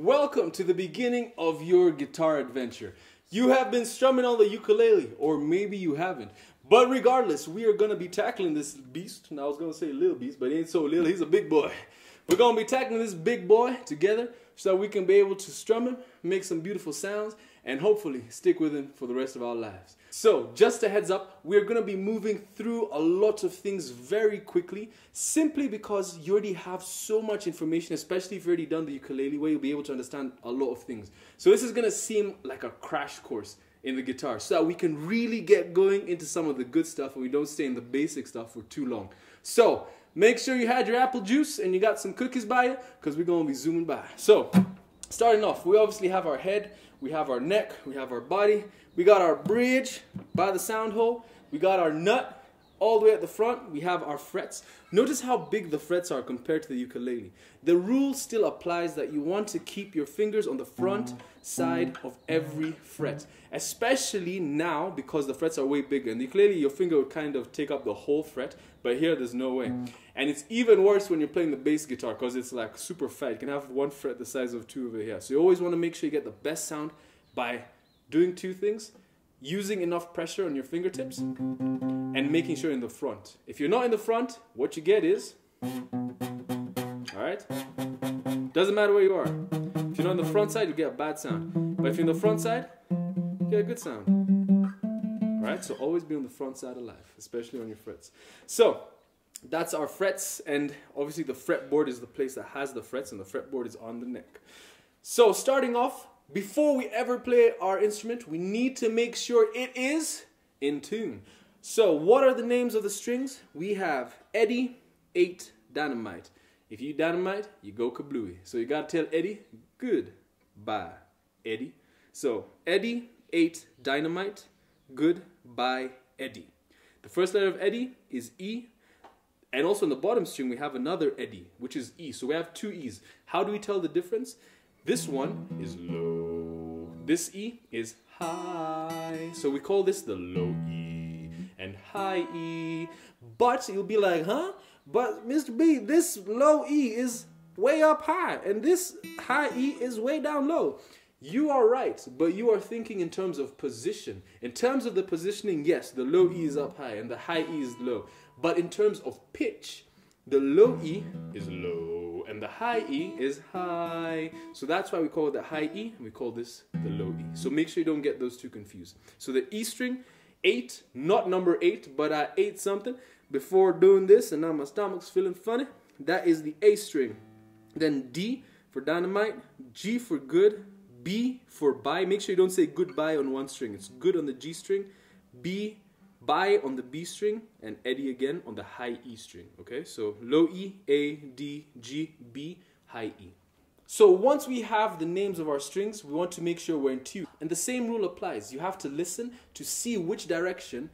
Welcome to the beginning of your guitar adventure. You have been strumming on the ukulele, or maybe you haven't. But regardless, we are going to be tackling this beast. Now, I was going to say little beast, but he ain't so little. He's a big boy. We're going to be tackling this big boy together so we can be able to strum him, make some beautiful sounds, and hopefully stick with him for the rest of our lives. So, just a heads up, we're going to be moving through a lot of things very quickly simply because you already have so much information, especially if you've already done the ukulele, where you'll be able to understand a lot of things. So, this is going to seem like a crash course in the guitar so that we can really get going into some of the good stuff and we don't stay in the basic stuff for too long. So, make sure you had your apple juice and you got some cookies by you because we're going to be zooming by. So, starting off, we obviously have our head, we have our neck, we have our body, we got our bridge by the sound hole, we got our nut all the way at the front, we have our frets. Notice how big the frets are compared to the ukulele. The rule still applies that you want to keep your fingers on the front side of every fret, especially now because the frets are way bigger. And the ukulele, your finger would kind of take up the whole fret, but here there's no way. Mm. And it's even worse when you're playing the bass guitar because it's like super fat. You can have one fret the size of two over here. So you always want to make sure you get the best sound by doing two things using enough pressure on your fingertips and making sure in the front. If you're not in the front, what you get is, all right? Doesn't matter where you are. If you're not on the front side, you get a bad sound. But if you're in the front side, you get a good sound. Right? So always be on the front side of life, especially on your frets. So that's our frets, and obviously the fretboard is the place that has the frets, and the fretboard is on the neck. So starting off, before we ever play our instrument, we need to make sure it is in tune. So, what are the names of the strings? We have Eddie, 8, Dynamite. If you dynamite, you go kablooey. So you gotta tell Eddie, good, bye, Eddie. So Eddie, 8, Dynamite, good, bye, Eddie. The first letter of Eddie is E. And also in the bottom string, we have another Eddie, which is E. So we have two E's. How do we tell the difference? This one is low. This E is high. So we call this the low E and high E. But you'll be like, huh? But Mr. B, this low E is way up high and this high E is way down low. You are right, but you are thinking in terms of position. In terms of the positioning, yes, the low E is up high and the high E is low. But in terms of pitch, the low E is low and the high E is high. So that's why we call it the high E and we call this the low E. So make sure you don't get those two confused. So the E string, 8, not number 8, but I ate something before doing this and now my stomach's feeling funny. That is the A string. Then D for dynamite, G for good, B for bye. Make sure you don't say goodbye on one string. It's good on the G string, B, bye on the B string, and Eddie again on the high E string. Okay, so low E, A, D, G, B, high E. So once we have the names of our strings, we want to make sure we're in tune. And the same rule applies. You have to listen to see which direction,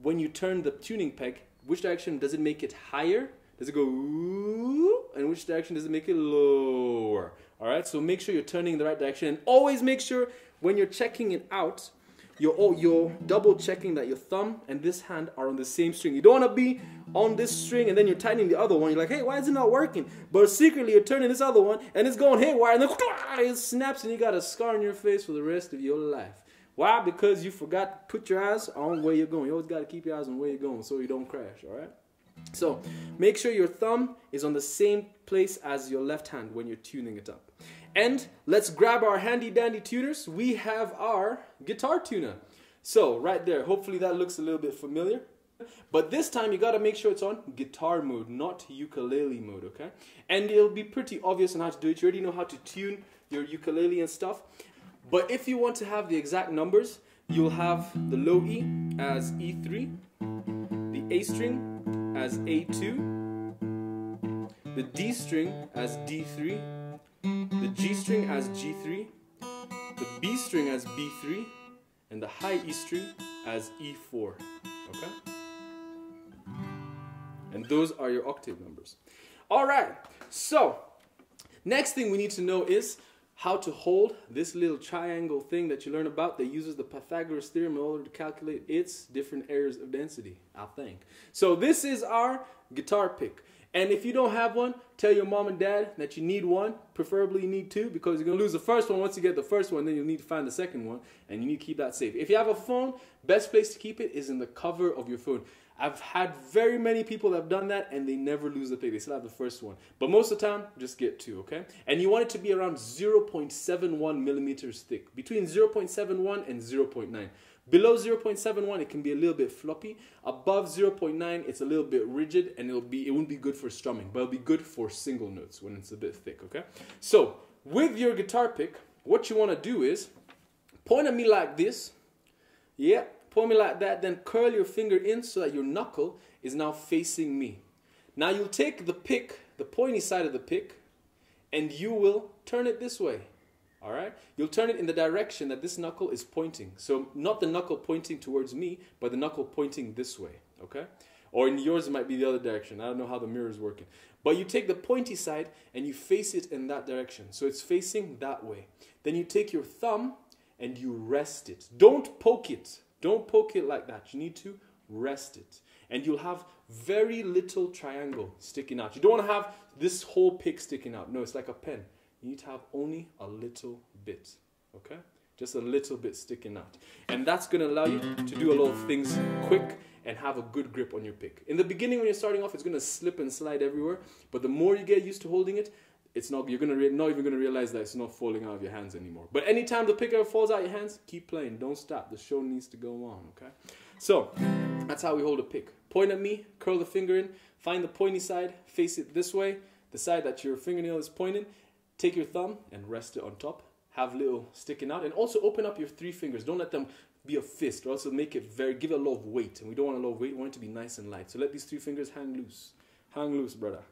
when you turn the tuning peg, which direction does it make it higher? Does it go ooh? And which direction does it make it lower? All right, so make sure you're turning in the right direction. And always make sure when you're checking it out, you're, oh, you're double checking that your thumb and this hand are on the same string. You don't want to be on this string and then you're tightening the other one. You're like, hey, why is it not working? But secretly you're turning this other one and it's going haywire and then it snaps and you got a scar on your face for the rest of your life. Why? Because you forgot to put your eyes on where you're going. You always got to keep your eyes on where you're going so you don't crash, all right? So make sure your thumb is on the same place as your left hand when you're tuning it up. And let's grab our handy dandy tuners. We have our guitar tuner. So right there, hopefully that looks a little bit familiar. But this time you gotta make sure it's on guitar mode, not ukulele mode, okay? And it'll be pretty obvious on how to do it. You already know how to tune your ukulele and stuff. But if you want to have the exact numbers, you'll have the low E as E3, the A string as A2, the D string as D3, the G string as G3, the B string as B3, and the high E string as E4. Okay? And those are your octave numbers. All right, so next thing we need to know is how to hold this little triangle thing that you learn about that uses the Pythagoras theorem in order to calculate its different areas of density, I think. So this is our guitar pick. And if you don't have one, tell your mom and dad that you need one. Preferably, you need two because you're going to lose the first one. Once you get the first one, then you'll need to find the second one, and you need to keep that safe. If you have a phone, best place to keep it is in the cover of your phone. I've had very many people that have done that and they never lose the thing. They still have the first one. But most of the time, just get two, okay? And you want it to be around 0.71 millimeters thick, between 0.71 and 0.9. Below 0.71, it can be a little bit floppy. Above 0.9, it's a little bit rigid and it'll be it won't be good for strumming, but it'll be good for single notes when it's a bit thick, okay? So, with your guitar pick, what you want to do is point at me like this. Yeah, point me like that, then curl your finger in so that your knuckle is now facing me. Now you'll take the pick, the pointy side of the pick, and you will turn it this way. All right? You'll turn it in the direction that this knuckle is pointing. So not the knuckle pointing towards me, but the knuckle pointing this way. Okay? Or in yours, it might be the other direction. I don't know how the mirror is working. But you take the pointy side and you face it in that direction. So it's facing that way. Then you take your thumb and you rest it. Don't poke it. Don't poke it like that. You need to rest it. And you'll have very little triangle sticking out. You don't want to have this whole pick sticking out. No, it's like a pen you need to have only a little bit, okay? Just a little bit sticking out. And that's to allow you to do a lot of things quick and have a good grip on your pick. In the beginning, when you're starting off, it's to slip and slide everywhere. But the more you get used to holding it, it's not you're gonna not even gonna realize that it's not falling out of your hands anymore. But anytime the pick ever falls out of your hands, keep playing. Don't stop. The show needs to go on. Okay. So that's how we hold a pick. Point at me, curl the finger in, find the pointy side, face it this way, the side that your fingernail is pointing, Take your thumb and rest it on top. Have little sticking out, and also open up your three fingers. Don't let them be a fist, also make it very give it a lot of weight. And we don't want a lot of weight. We want it to be nice and light. So let these three fingers hang loose. Hang loose, brother.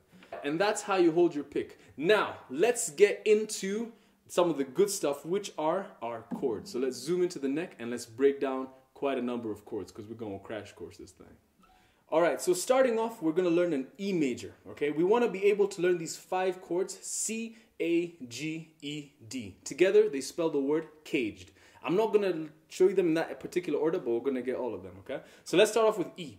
And that's how you hold your pick. Now let's get into some of the good stuff, which are our chords. So let's zoom into the neck and let's break down quite a number of chords because we're going to crash course this thing. All right, so starting off, we're going to learn an E major, okay? We want to be able to learn these five chords, C, A, G, E, D. Together, they spell the word caged. I'm not to show you them in that particular order, but we're to get all of them, okay? So let's start off with E.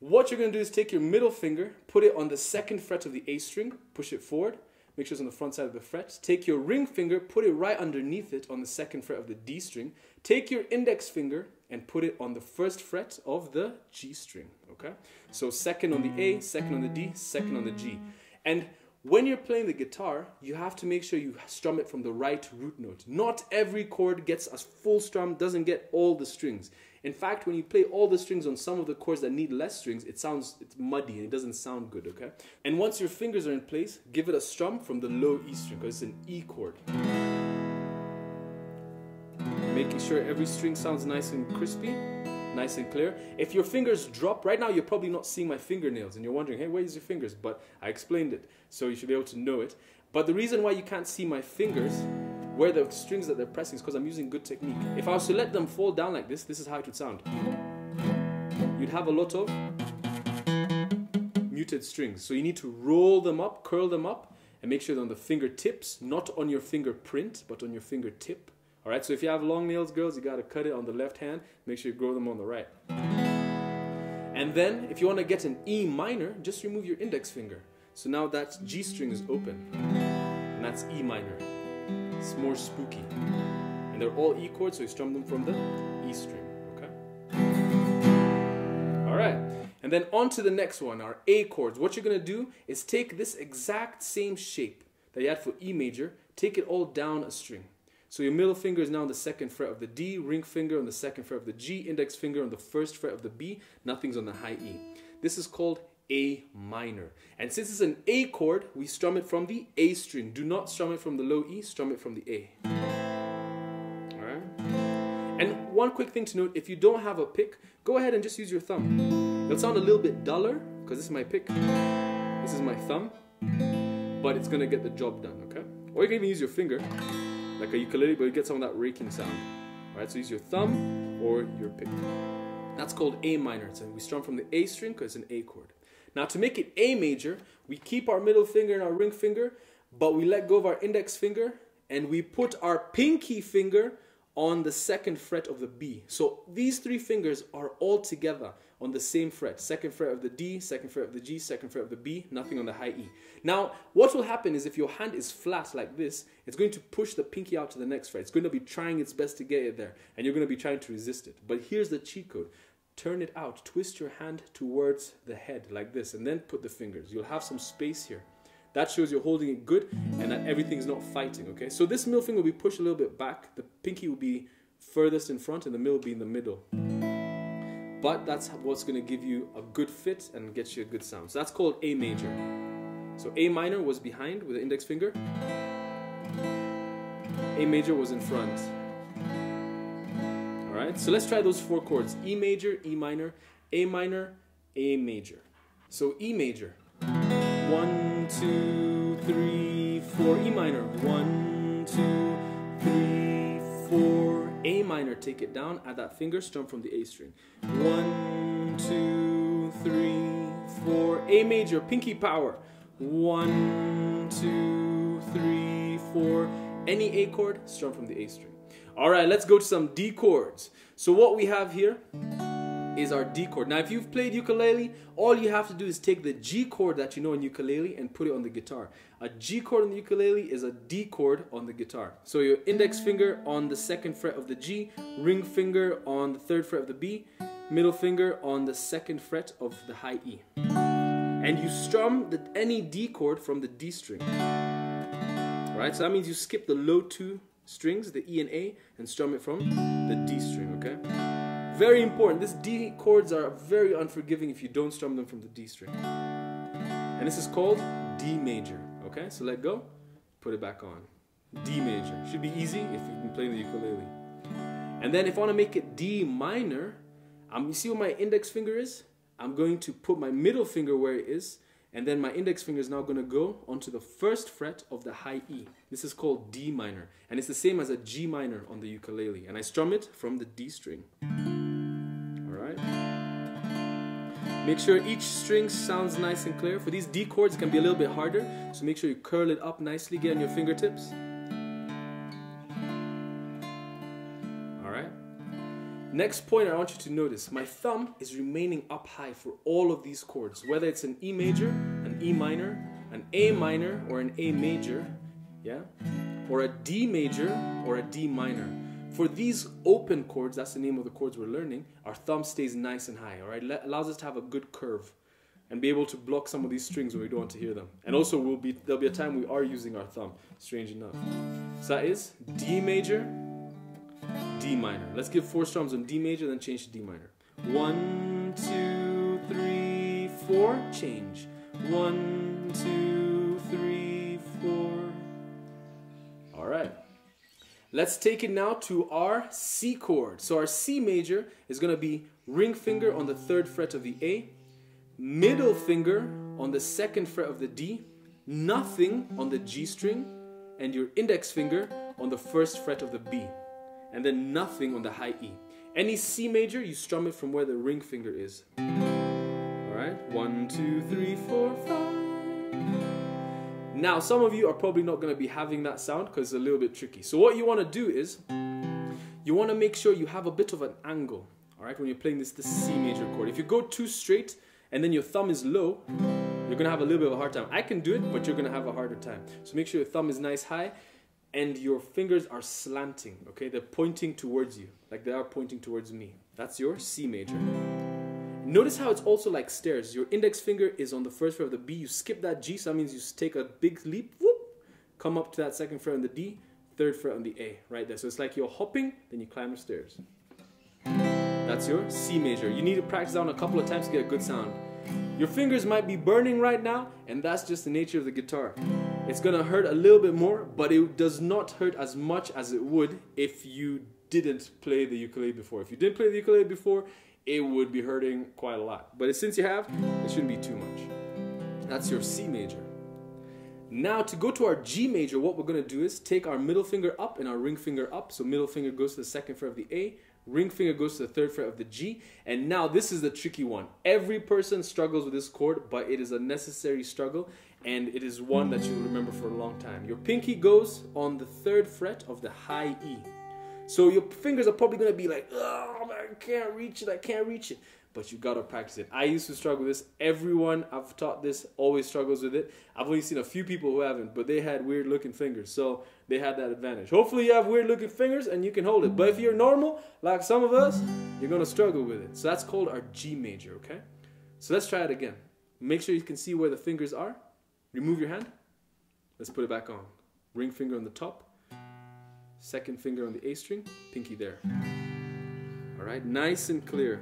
What you're to do is take your middle finger, put it on the second fret of the A string, push it forward, make sure it's on the front side of the fret. Take your ring finger, put it right underneath it on the second fret of the D string. Take your index finger and put it on the first fret of the G string, okay? So second on the A, second on the D, second on the G. And when you're playing the guitar, you have to make sure you strum it from the right root note. Not every chord gets a full strum, doesn't get all the strings. In fact, when you play all the strings on some of the chords that need less strings, it sounds it's muddy and it doesn't sound good, okay? And once your fingers are in place, give it a strum from the low E string because it's an E chord. Making sure every string sounds nice and crispy, nice and clear. If your fingers drop, right now you're probably not seeing my fingernails and you're wondering, hey, where's your fingers? But I explained it, so you should be able to know it. But the reason why you can't see my fingers where the strings that they're pressing is because I'm using good technique. If I was to let them fall down like this, this is how it would sound. You'd have a lot of muted strings. So you need to roll them up, curl them up, and make sure they're on the fingertips, not on your fingerprint, but on your fingertip. All right, so if you have long nails, girls, you got to cut it on the left hand. Make sure you grow them on the right. And then, if you want to get an E minor, just remove your index finger. So now that G string is open, and that's E minor. It's more spooky. And they're all E chords, so you strum them from the E string, okay? All right. And then on to the next one, our A chords. What you're to do is take this exact same shape that you had for E major, take it all down a string. So your middle finger is now on the second fret of the D, ring finger on the second fret of the G, index finger on the first fret of the B, nothing's on the high E. This is called a minor. And since it's an A chord, we strum it from the A string. Do not strum it from the low E, strum it from the A. Alright? And one quick thing to note, if you don't have a pick, go ahead and just use your thumb. It'll sound a little bit duller, because this is my pick. This is my thumb. But it's gonna get the job done, okay? Or you can even use your finger, like a ukulele, but you get some of that raking sound. Alright, so use your thumb or your pick. That's called A minor. So we strum from the A string because it's an A chord. Now to make it A major, we keep our middle finger and our ring finger, but we let go of our index finger and we put our pinky finger on the second fret of the B. So these three fingers are all together on the same fret. Second fret of the D, second fret of the G, second fret of the B, nothing on the high E. Now, what will happen is if your hand is flat like this, it's going to push the pinky out to the next fret. It's going to be trying its best to get it there, and you're going to be trying to resist it. But here's the cheat code. Turn it out, twist your hand towards the head like this, and then put the fingers. You'll have some space here. That shows you're holding it good and that everything's not fighting, okay? So this middle finger will be pushed a little bit back. The pinky will be furthest in front and the middle will be in the middle. But that's what's going to give you a good fit and get you a good sound. So that's called A major. So A minor was behind with the index finger. A major was in front. Alright, so let's try those four chords. E major, E minor, A minor, A major. So E major. One, two, three, four. E minor. One, two, three, four. A minor. Take it down. Add that finger. Strum from the A string. One, two, three, four. A major. Pinky power. One, two, three, four. Any A chord. Strum from the A string. All right, let's go to some D chords. So what we have here is our D chord. Now, if you've played ukulele, all you have to do is take the G chord that you know in ukulele and put it on the guitar. A G chord on the ukulele is a D chord on the guitar. So your index ah. finger on the second fret of the G, ring finger on the third fret of the B, middle finger on the second fret of the high E. And you strum the, any D chord from the D string. Right, so that means you skip the low two strings, the E and A, and strum it from the D string, okay? Very important. These D chords are very unforgiving if you don't strum them from the D string. And this is called D major, okay? So let go, put it back on. D major. Should be easy if you've been playing the ukulele. And then if I want to make it D minor, um, you see where my index finger is? I'm going to put my middle finger where it is, and then my index finger is now going to go onto the first fret of the high E. This is called D minor, and it's the same as a G minor on the ukulele. And I strum it from the D string. Make sure each string sounds nice and clear. For these D chords, it can be a little bit harder, so make sure you curl it up nicely, get on your fingertips. All right. Next point I want you to notice, my thumb is remaining up high for all of these chords, whether it's an E major, an E minor, an A minor, or an A major, yeah, or a D major, or a D minor. For these open chords, that's the name of the chords we're learning, our thumb stays nice and high, all right? It allows us to have a good curve and be able to block some of these strings when we don't want to hear them. And also, we'll be, there'll be a time we are using our thumb, strange enough. So that is D major, D minor. Let's give four strums on D major, then change to D minor. One, two, three, four, change. One, two, Let's take it now to our C chord. So our C major is going to be ring finger on the third fret of the A, middle finger on the second fret of the D, nothing on the G string, and your index finger on the first fret of the B, and then nothing on the high E. Any C major, you strum it from where the ring finger is. All right, one, two, three, four, five. Now, some of you are probably not going to be having that sound because it's a little bit tricky. So what you want to do is, you want to make sure you have a bit of an angle, all right, when you're playing this, this C major chord. If you go too straight and then your thumb is low, you're going to have a little bit of a hard time. I can do it, but you're going to have a harder time. So make sure your thumb is nice high and your fingers are slanting, okay? They're pointing towards you, like they are pointing towards me. That's your C major. Notice how it's also like stairs. Your index finger is on the first fret of the B. You skip that G, so that means you take a big leap, whoop, come up to that second fret on the D, third fret on the A, right there. So it's like you're hopping, then you climb the stairs. That's your C major. You need to practice down a couple of times to get a good sound. Your fingers might be burning right now, and that's just the nature of the guitar. It's gonna hurt a little bit more, but it does not hurt as much as it would if you didn't play the ukulele before. If you didn't play the ukulele before, it would be hurting quite a lot. But since you have, it shouldn't be too much. That's your C major. Now to go to our G major, what we're gonna do is take our middle finger up and our ring finger up. So middle finger goes to the second fret of the A, ring finger goes to the third fret of the G. And now this is the tricky one. Every person struggles with this chord, but it is a necessary struggle and it is one that you'll remember for a long time. Your pinky goes on the third fret of the high E. So your fingers are probably gonna be like, oh, I can't reach it, I can't reach it. but you gotta practice it. I used to struggle with this. Everyone I've taught this always struggles with it. I've only seen a few people who haven't, but they had weird looking fingers, so they had that advantage. Hopefully, you have weird looking fingers and you can hold it. But if you're normal, like some of us, you're gonna struggle with it. So that's called our G major, okay? So let's try it again. Make sure you can see where the fingers are. Remove your hand. Let's put it back on. Ring finger on the top, second finger on the A string, pinky there. All right, nice and clear.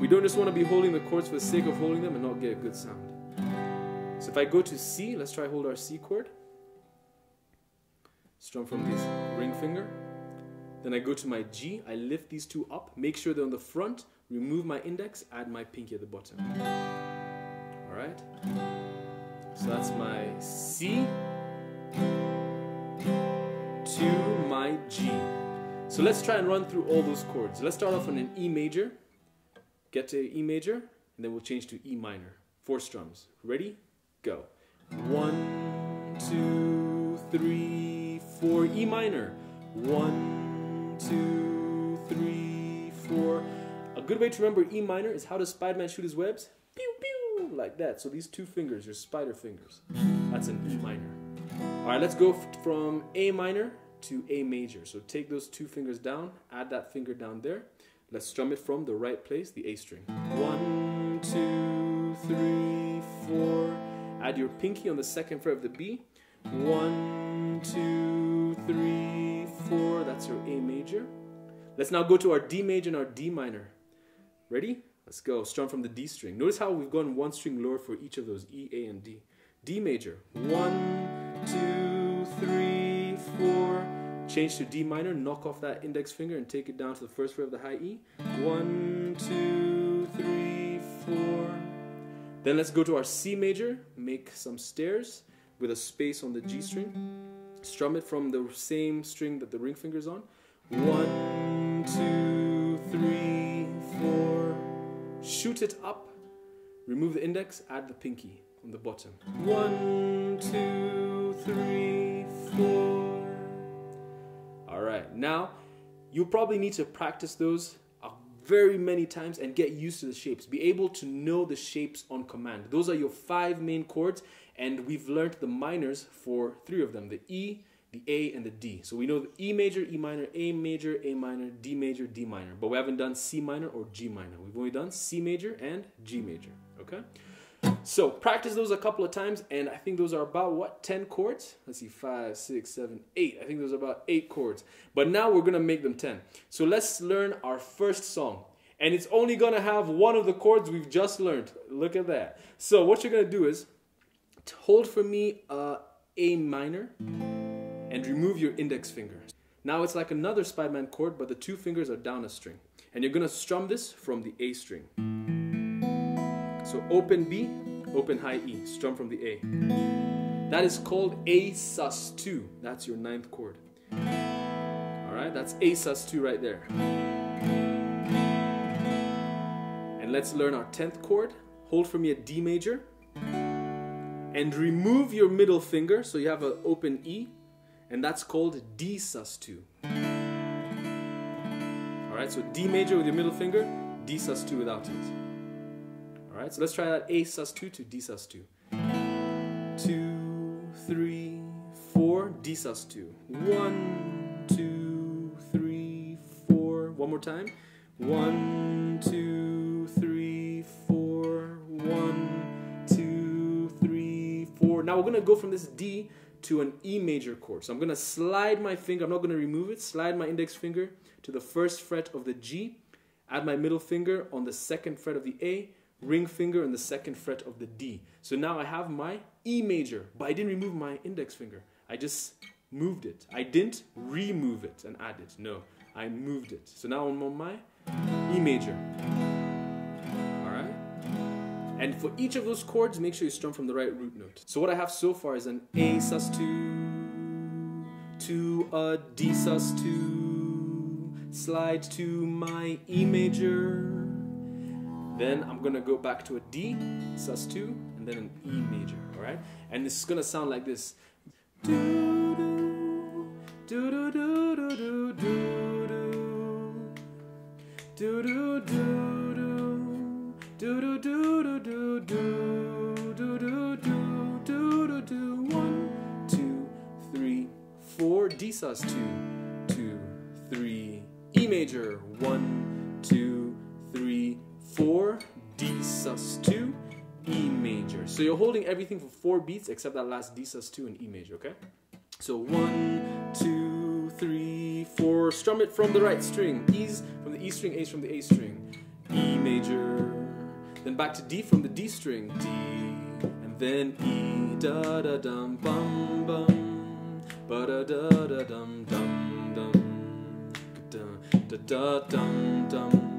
We don't just want to be holding the chords for the sake of holding them and not get a good sound. So if I go to C, let's try hold our C chord. Strum from this ring finger. Then I go to my G, I lift these two up, make sure they're on the front, remove my index, add my pinky at the bottom. All right? So that's my C to my G. So let's try and run through all those chords. Let's start off on an E major get to E major, and then we'll change to E minor. Four strums. Ready? Go. One, two, three, four. E minor. One, two, three, four. A good way to remember E minor is how does Spider-Man shoot his webs? Pew, pew, like that. So these two fingers are spider fingers. That's an E minor. All right, let's go from A minor to A major. So take those two fingers down, add that finger down there. Let's strum it from the right place, the A string. One, two, three, four. Add your pinky on the second fret of the B. One, two, three, four. That's your A major. Let's now go to our D major and our D minor. Ready? Let's go. Strum from the D string. Notice how we've gone one string lower for each of those E, A, and D. D major. One, two. Change to D minor, knock off that index finger and take it down to the first fret of the high E. One, two, three, four. Then let's go to our C major, make some stairs with a space on the G string. Strum it from the same string that the ring finger's on. One, two, three, four. Shoot it up. Remove the index, add the pinky on the bottom. One, two, three, four. All right, now you probably need to practice those very many times and get used to the shapes. Be able to know the shapes on command. Those are your five main chords, and we've learned the minors for three of them the E, the A, and the D. So we know the E major, E minor, A major, A minor, D major, D minor, but we haven't done C minor or G minor. We've only done C major and G major, okay? So practice those a couple of times, and I think those are about what ten chords. Let's see, five, six, seven, eight. I think those are about eight chords. But now we're gonna make them ten. So let's learn our first song, and it's only gonna have one of the chords we've just learned. Look at that. So what you're gonna do is hold for me uh, A minor, and remove your index finger. Now it's like another Spider-Man chord, but the two fingers are down a string, and you're gonna strum this from the A string. So open B, open high E, strum from the A. That is called A sus2. That's your ninth chord. All right, that's A sus2 right there. And let's learn our 10th chord. Hold for me a D major. And remove your middle finger so you have an open E. And that's called D sus2. All right, so D major with your middle finger, D sus2 without it. So let's try that A sus2 to D sus2. Two, three, four, D sus2. One, two, three, four. One more time. One, two, three, four. One, two, three, four. Now we're gonna go from this D to an E major chord. So I'm gonna slide my finger, I'm not gonna remove it, slide my index finger to the first fret of the G, add my middle finger on the second fret of the A, ring finger on the second fret of the D. So now I have my E major, but I didn't remove my index finger. I just moved it. I didn't remove it and add it. No, I moved it. So now I'm on my E major. All right? And for each of those chords, make sure you strum from the right root note. So what I have so far is an A sus2 to a D sus2, slide to my E major, then I'm gonna go back to a D, sus2, and then an E major, all right? And this is gonna sound like this. Do do do do do do do do do do do do do do do do do One, two, three, four, D sus two, two, three, E major, one, 4, D sus2, E major. So you're holding everything for four beats except that last D sus2 and E major, okay? So one, two, three, four. Strum it from the right string. E's from the E string, A's from the A string. E major. Then back to D from the D string. D. And then E. Da da dum bum bum. Ba da da da dum dum dum. Da da dum dum.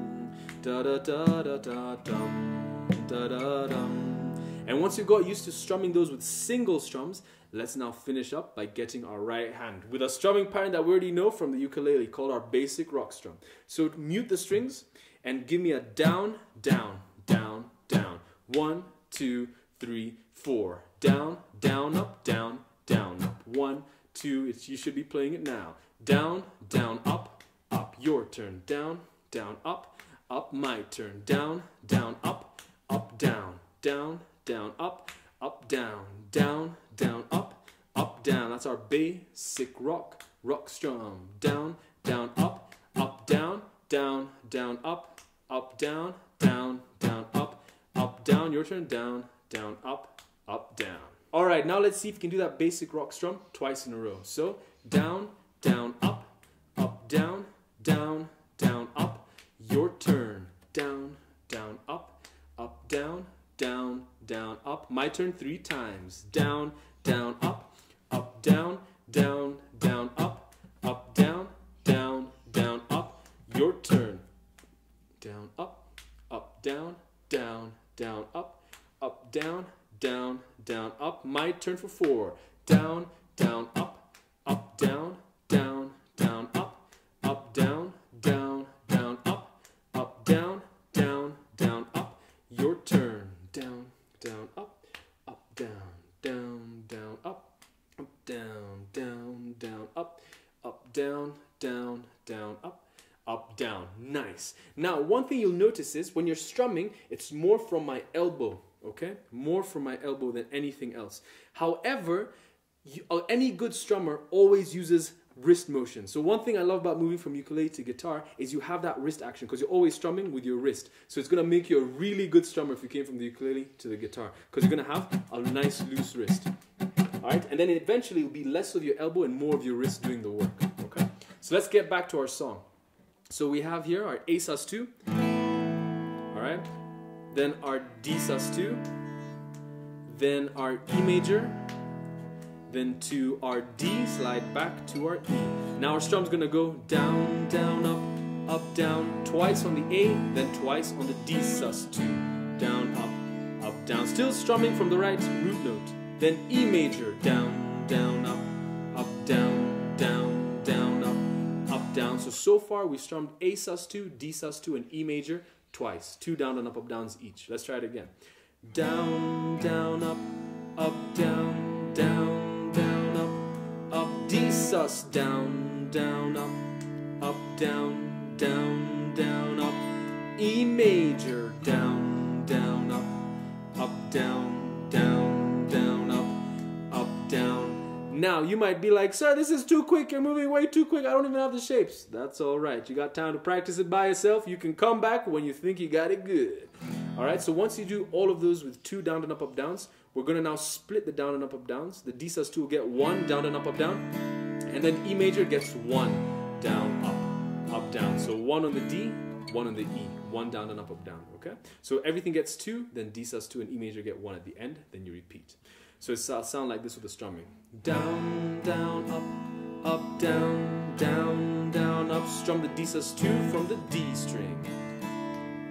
Da da da da da dum. Da da dum. And once you've got used to strumming those with single strums, let's now finish up by getting our right hand with a strumming pattern that we already know from the ukulele called our basic rock strum. So mute the strings and give me a down, down, down, down. One, two, three, four. Down, down, up, down, down, up. One, two, it's, you should be playing it now. Down, down, up, up. Your turn. Down, down, up, up. My turn. Down, down, up, up, down, down, down, up, up, down, down, down, up, up, down. That's our basic rock, rock strum. Down, down, up, up, down, down, down, up, up, down, down, down, up, up, down. Your turn. Down, down, up, up, down. All right, now let's see if you can do that basic rock strum twice in a row. So down, down, My turn three times. Down, down, up, up, down, down, down, up, up, down, down, down, up. Your turn. Down, up, up, down, down, down, up, up, down, down, down, up. My turn for four. Down, down, up, up, down, down, one thing you'll notice is when you're strumming, it's more from my elbow, okay? More from my elbow than anything else. However, you, uh, any good strummer always uses wrist motion. So one thing I love about moving from ukulele to guitar is you have that wrist action because you're always strumming with your wrist. So it's gonna make you a really good strummer if you came from the ukulele to the guitar because you're gonna have a nice loose wrist. All right, and then eventually it'll be less of your elbow and more of your wrist doing the work. Okay, so let's get back to our song. So we have here our A sus2, all right, then our D sus2, then our E major, then to our D, slide back to our E. Now our strum's gonna go down, down, up, up, down, twice on the A, then twice on the D sus2, down, up, up, down. Still strumming from the right root note. Then E major, down, down, up, up, down, down, down, up, up, down. So, so far we strummed A sus2, D sus2, and E major twice. Two down and up, up, downs each. Let's try it again. Down, down, up, up, down, down, down, up, up, D sus, down, down, up, up, down, down, down, up, E major, down, down, up, up, down, down. Now you might be like, sir, this is too quick. You're moving way too quick. I don't even have the shapes. That's all right. You got time to practice it by yourself. You can come back when you think you got it good. All right. So once you do all of those with two down and up up downs, we're gonna now split the down and up up downs. The D sus2 will get one down and up up down, and then E major gets one down up up down. So one on the D, one on the E, one down and up up down. Okay. So everything gets two, then D sus2 and E major get one at the end. Then you repeat. So it'll sound like this with the strumming. Down, down, up, up, down, down, down, up. Strum the D sus2 from the D string.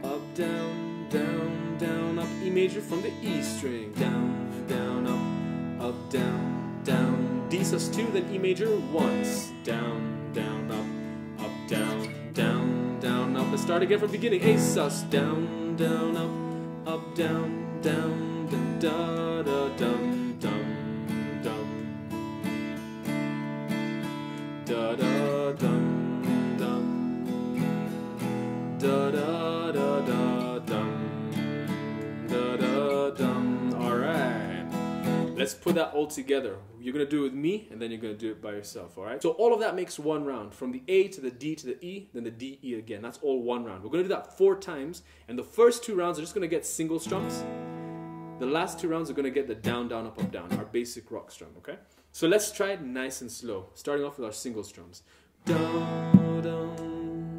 Up, down, down, down, up. E major from the E string. Down, down, up, up, down, down. D sus2, then E major once. Down, down, up, up, down, down, down, up. Let's start again from beginning. A sus, down, down, up, up, down, down, da, da, dum, dum, da da dum dum da da da da dum da da dum. All right, let's put that all together. You're gonna do it with me, and then you're gonna do it by yourself. All right. So all of that makes one round from the A to the D to the E, then the D E again. That's all one round. We're gonna do that four times, and the first two rounds are just gonna get single strums. The last two rounds are gonna get the down, down, up, up, down, our basic rock strum. Okay. So let's try it nice and slow, starting off with our single strums. Dum, dum,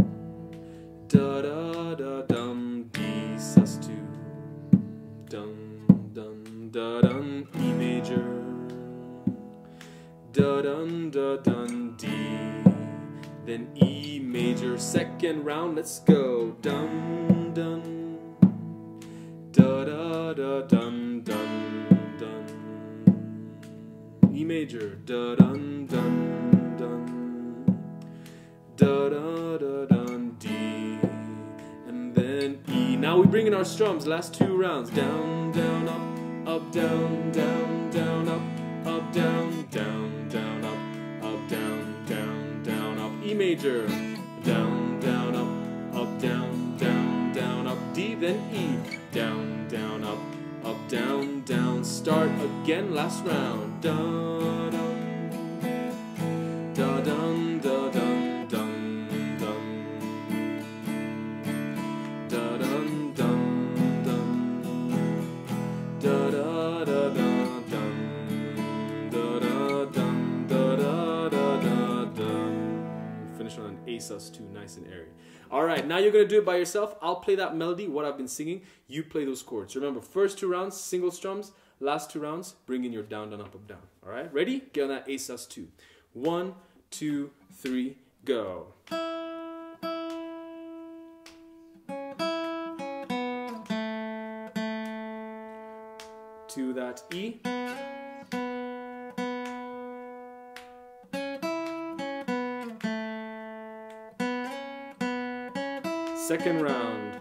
da da da dum, D sus two, dum dum da dum, E major, da dum da dum, D, then E major. Second round, let's go. Dum dum, da da da dum E major, da dun dun dun, da da da dun D, and then E. Now we bring in our strums. Last two rounds. Down, down, up, up, down, down, down, up, up, down, down, down, up, up, down, down, down, up. E major, down, down, up, up, down, down, down, up. D, then E, down, down, up up, down, down, start again, last round. Da dum, da dum, da dum, dum, dum. Da dum, dum, dum. Da da da da. Da dum, da da da da dum. Finish on an A sus2, nice and airy. All right, now you're gonna do it by yourself. I'll play that melody, what I've been singing. You play those chords. Remember, first two rounds, single strums. Last two rounds, bring in your down, down, up, up, down. All right, ready? Get on that A sus2. One, two, three, go. To that E. Second round.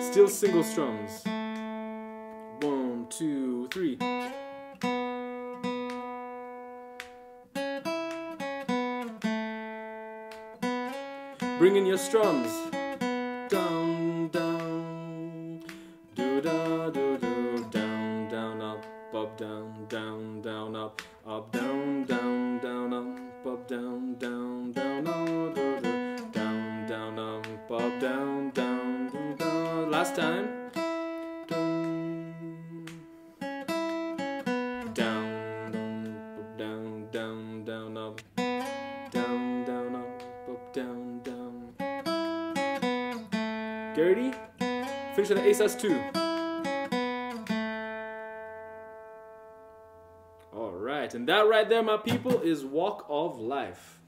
Still single strums. One, two, three. Bring in your strums. Sus2. All right, and that right there, my people, is Walk of Life.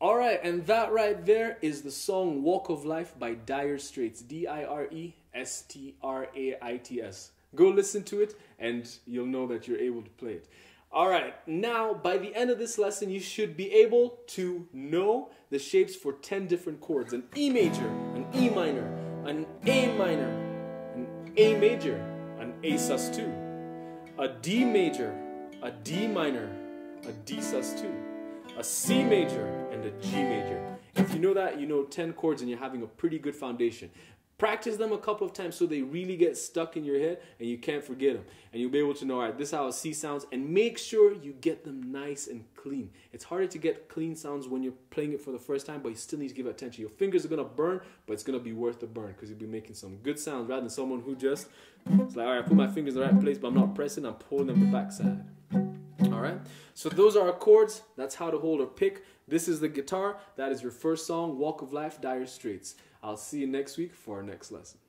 All right, and that right there is the song Walk of Life by Dire Straits. D I R E S T R A I T S. Go listen to it, and you'll know that you're able to play it. All right, now by the end of this lesson, you should be able to know the shapes for 10 different chords an E major, an E minor, an A minor, A major, an A sus2, a D major, a D minor, a D sus2, a C major, and a G major. If you know that, you know 10 chords and you're having a pretty good foundation. Practice them a couple of times so they really get stuck in your head and you can't forget them. And you'll be able to know, all right, this is how a C sounds. And make sure you get them nice and clean. It's harder to get clean sounds when you're playing it for the first time, but you still need to give attention. Your fingers are going to burn, but it's going to be worth the burn because you'll be making some good sounds rather than someone who just, it's like, all right, I put my fingers in the right place, but I'm not pressing, I'm pulling them the backside. All right. So those are our chords. That's how to hold or pick. This is the guitar. That is your first song, Walk of Life, Dire Straits. I'll see you next week for our next lesson.